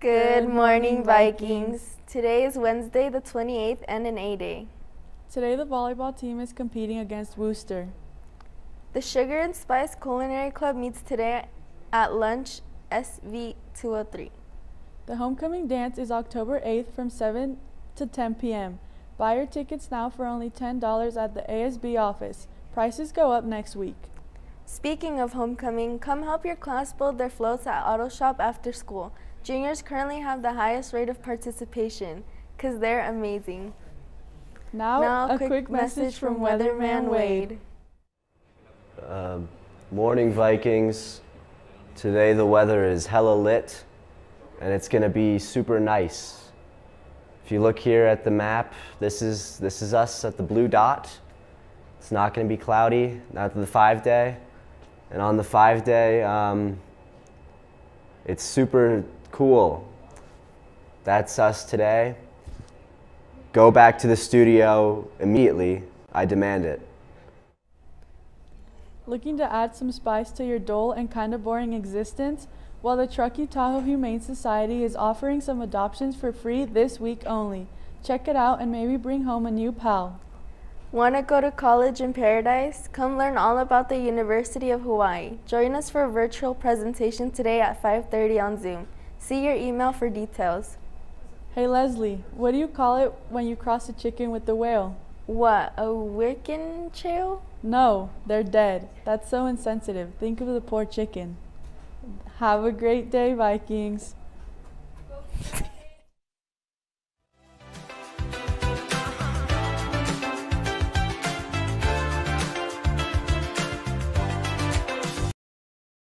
Good morning, Vikings. Today is Wednesday, the 28th, and an A day. Today, the volleyball team is competing against Worcester. The Sugar and Spice Culinary Club meets today at lunch SV 203. The homecoming dance is October 8th from 7 to 10 p.m. Buy your tickets now for only $10 at the ASB office. Prices go up next week. Speaking of homecoming, come help your class build their floats at Auto Shop after school. Juniors currently have the highest rate of participation because they're amazing. Now, Now, a quick, message from Weatherman Wade. Uh, morning, Vikings. Today the weather is hella lit and it's going to be super nice. If you look here at the map, this is, this is us at the blue dot. It's not going to be cloudy, not the five day. And on the five day, um, it's super cool. That's us today. Go back to the studio immediately. I demand it. Looking to add some spice to your dull and kind of boring existence? Well, the Truckee Tahoe Humane Society is offering some adoptions for free this week only. Check it out and maybe bring home a new pal. Want to go to college in paradise? Come learn all about the University of Hawaii. Join us for a virtual presentation today at 5:30 on Zoom. See your email for details. Hey Leslie, what do you call it when you cross a chicken with the whale? What, a Wiccan trail? No, they're dead. That's so insensitive. Think of the poor chicken. Have a great day, Vikings.